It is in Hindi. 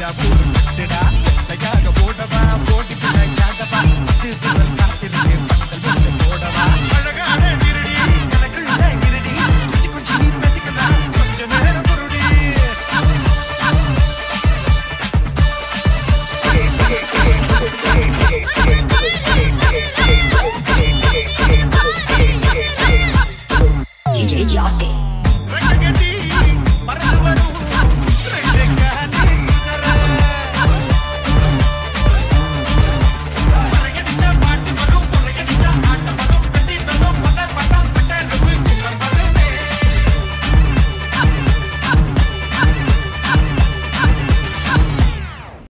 राजापुर टेढ़ा